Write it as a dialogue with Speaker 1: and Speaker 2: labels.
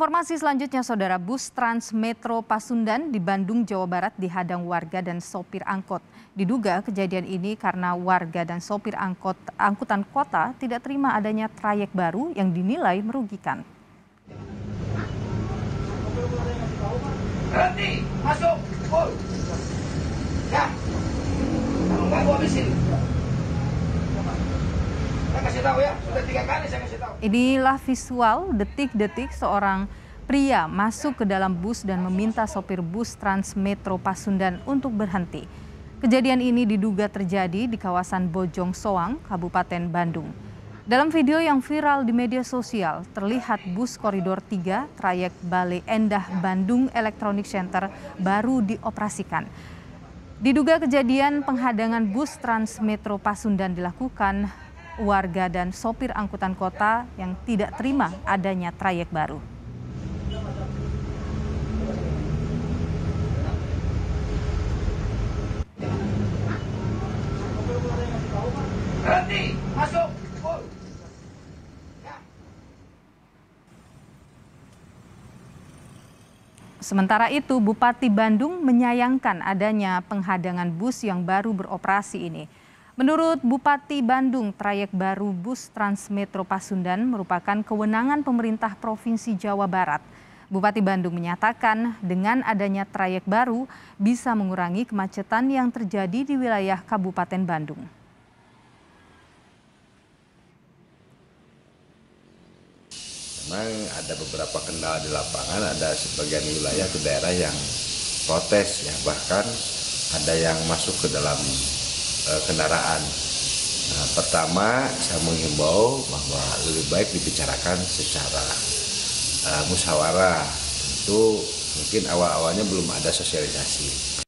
Speaker 1: Informasi selanjutnya, Saudara, bus Trans Metro Pasundan di Bandung, Jawa Barat dihadang warga dan sopir angkot. Diduga kejadian ini karena warga dan sopir angkot angkutan kota tidak terima adanya trayek baru yang dinilai merugikan.
Speaker 2: Berhenti, masuk. Kasih tahu ya, sudah tiga kali saya kasih tahu.
Speaker 1: Inilah visual detik-detik seorang pria masuk ke dalam bus dan meminta sopir bus Trans Metro Pasundan untuk berhenti. Kejadian ini diduga terjadi di kawasan Bojong Soang, Kabupaten Bandung. Dalam video yang viral di media sosial, terlihat bus koridor 3 trayek Bale Endah Bandung Electronic Center baru dioperasikan. Diduga kejadian penghadangan bus Trans Metro Pasundan dilakukan warga dan sopir angkutan kota yang tidak terima adanya trayek baru.
Speaker 2: Berhenti, masuk, full. Ya.
Speaker 1: Sementara itu, Bupati Bandung menyayangkan adanya penghadangan bus yang baru beroperasi ini. Menurut Bupati Bandung, trayek baru bus Transmetro Pasundan merupakan kewenangan pemerintah Provinsi Jawa Barat. Bupati Bandung menyatakan dengan adanya trayek baru bisa mengurangi kemacetan yang terjadi di wilayah Kabupaten Bandung.
Speaker 3: Memang ada beberapa kendala di lapangan, ada sebagian wilayah ke daerah yang protes ya, bahkan ada yang masuk ke dalam kendaraan. Nah, pertama saya menghimbau bahwa lebih baik dibicarakan secara e, musyawarah. Tentu mungkin awal-awalnya belum ada sosialisasi.